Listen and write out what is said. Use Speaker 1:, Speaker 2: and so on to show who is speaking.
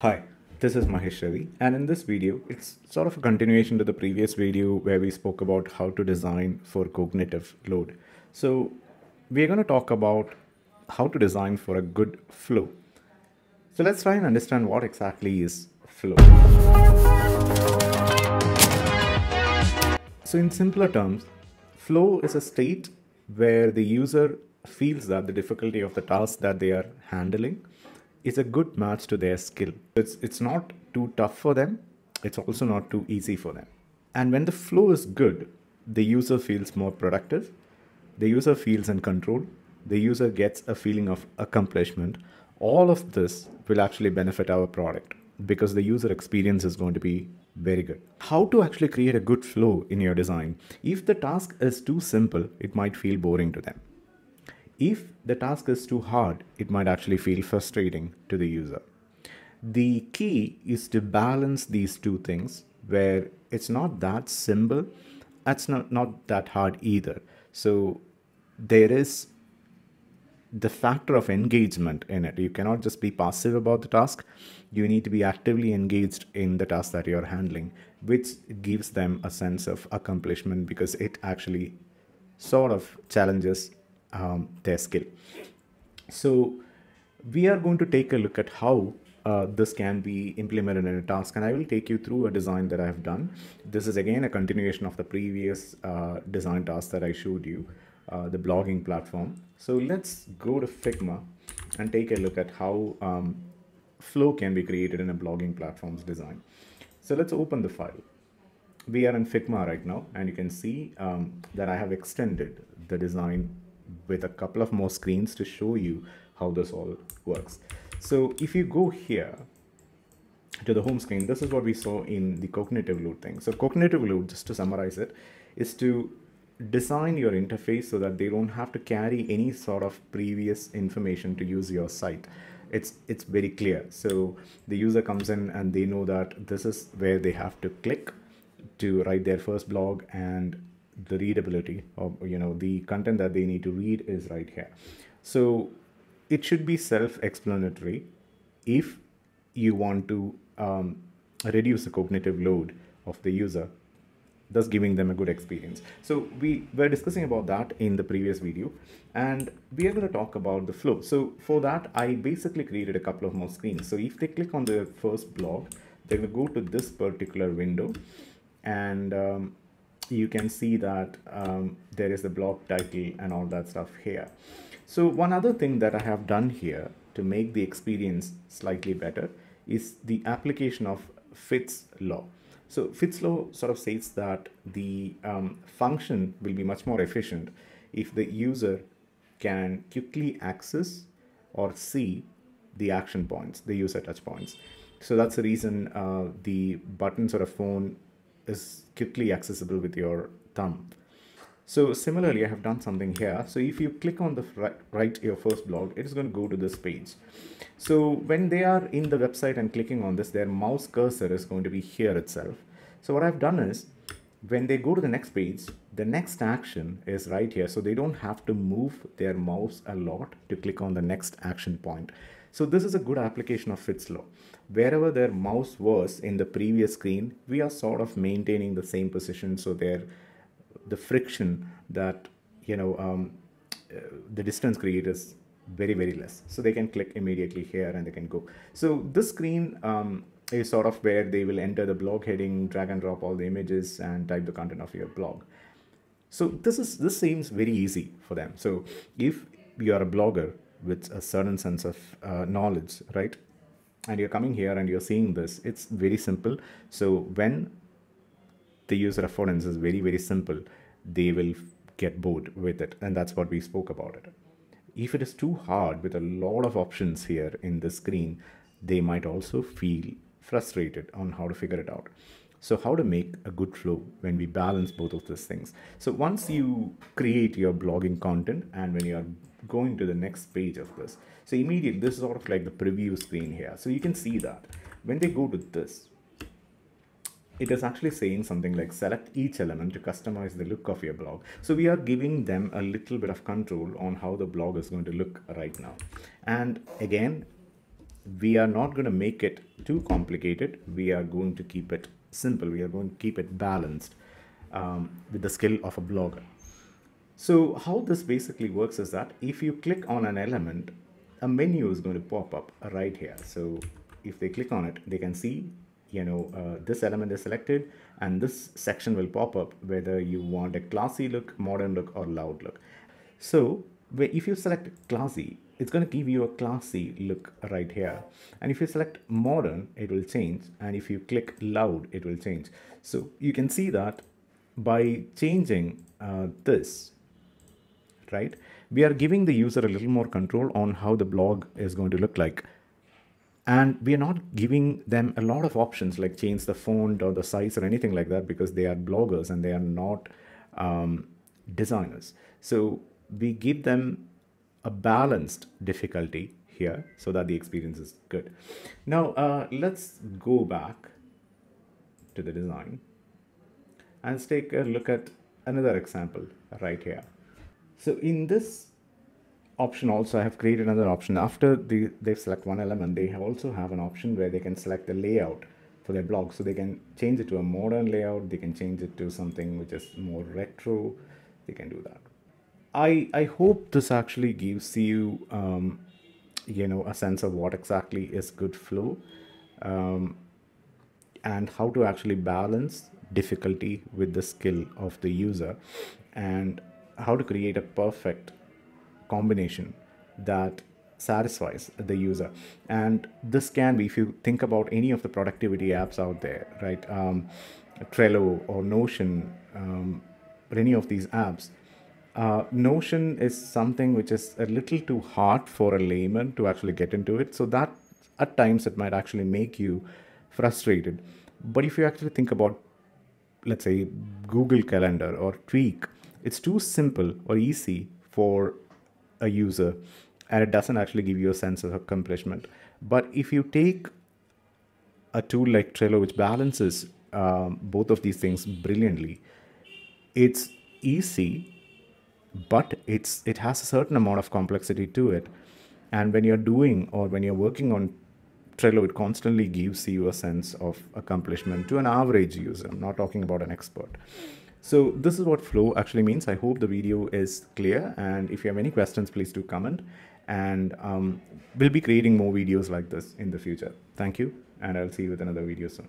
Speaker 1: Hi, this is Mahesh Ravi, and in this video, it's sort of a continuation to the previous video where we spoke about how to design for cognitive load. So, we're going to talk about how to design for a good flow. So, let's try and understand what exactly is flow. So, in simpler terms, flow is a state where the user feels that the difficulty of the task that they are handling is a good match to their skill. It's, it's not too tough for them, it's also not too easy for them. And when the flow is good, the user feels more productive, the user feels in control, the user gets a feeling of accomplishment. All of this will actually benefit our product because the user experience is going to be very good. How to actually create a good flow in your design? If the task is too simple, it might feel boring to them. If the task is too hard, it might actually feel frustrating to the user. The key is to balance these two things where it's not that simple, it's not, not that hard either. So there is the factor of engagement in it. You cannot just be passive about the task. You need to be actively engaged in the task that you're handling, which gives them a sense of accomplishment because it actually sort of challenges um, their skill. So we are going to take a look at how uh, this can be implemented in a task and I will take you through a design that I have done. This is again a continuation of the previous uh, design task that I showed you, uh, the blogging platform. So let's go to Figma and take a look at how um, flow can be created in a blogging platform's design. So let's open the file. We are in Figma right now and you can see um, that I have extended the design with a couple of more screens to show you how this all works. So if you go here to the home screen, this is what we saw in the cognitive load thing. So cognitive load, just to summarize it, is to design your interface so that they don't have to carry any sort of previous information to use your site. It's, it's very clear. So the user comes in and they know that this is where they have to click to write their first blog and the readability of you know the content that they need to read is right here. So it should be self-explanatory if you want to um, reduce the cognitive load of the user thus giving them a good experience. So we were discussing about that in the previous video and we are going to talk about the flow. So for that i basically created a couple of more screens. So if they click on the first block they will go to this particular window and um, you can see that um, there is the blog title and all that stuff here. So one other thing that I have done here to make the experience slightly better is the application of Fitts law. So Fitts law sort of says that the um, function will be much more efficient if the user can quickly access or see the action points, the user touch points. So that's the reason uh, the buttons or a phone is quickly accessible with your thumb. So similarly, I have done something here. So if you click on the right, your first blog, it is going to go to this page. So when they are in the website and clicking on this, their mouse cursor is going to be here itself. So what I've done is when they go to the next page, the next action is right here. So they don't have to move their mouse a lot to click on the next action point. So this is a good application of Fitts law. Wherever their mouse was in the previous screen, we are sort of maintaining the same position. So there, the friction that, you know, um, uh, the distance created is very, very less. So they can click immediately here and they can go. So this screen um, is sort of where they will enter the blog heading, drag and drop all the images and type the content of your blog. So this is this seems very easy for them. So if you are a blogger with a certain sense of uh, knowledge, right? And you're coming here and you're seeing this, it's very simple. So when the user affordance is very, very simple, they will get bored with it. And that's what we spoke about it. If it is too hard with a lot of options here in the screen, they might also feel frustrated on how to figure it out. So how to make a good flow when we balance both of these things. So once you create your blogging content and when you are going to the next page of this, so immediately this is sort of like the preview screen here. So you can see that when they go to this, it is actually saying something like select each element to customize the look of your blog. So we are giving them a little bit of control on how the blog is going to look right now. And again, we are not going to make it too complicated. We are going to keep it simple. We are going to keep it balanced um, with the skill of a blogger. So how this basically works is that if you click on an element, a menu is going to pop up right here. So if they click on it, they can see, you know, uh, this element is selected and this section will pop up whether you want a classy look, modern look or loud look. So if you select classy, it's going to give you a classy look right here. And if you select modern, it will change. And if you click loud, it will change. So you can see that by changing uh, this, right, we are giving the user a little more control on how the blog is going to look like. And we are not giving them a lot of options like change the font or the size or anything like that because they are bloggers and they are not um, designers. So we give them a balanced difficulty here so that the experience is good. Now uh, let's go back to the design and let's take a look at another example right here. So in this option also I have created another option. After the, they select one element they also have an option where they can select the layout for their blog. So they can change it to a modern layout they can change it to something which is more retro they can do that. I, I hope this actually gives you, um, you know, a sense of what exactly is good flow um, and how to actually balance difficulty with the skill of the user. And how to create a perfect combination that satisfies the user and this can be if you think about any of the productivity apps out there right um, trello or notion um, any of these apps uh, Notion is something which is a little too hard for a layman to actually get into it. So that at times it might actually make you frustrated. But if you actually think about, let's say, Google Calendar or Tweek, it's too simple or easy for a user and it doesn't actually give you a sense of accomplishment. But if you take a tool like Trello, which balances um, both of these things brilliantly, it's easy but it's it has a certain amount of complexity to it and when you're doing or when you're working on Trello, it constantly gives you a sense of accomplishment to an average user. I'm not talking about an expert. So this is what flow actually means. I hope the video is clear. And if you have any questions, please do comment. And um, we'll be creating more videos like this in the future. Thank you. And I'll see you with another video soon.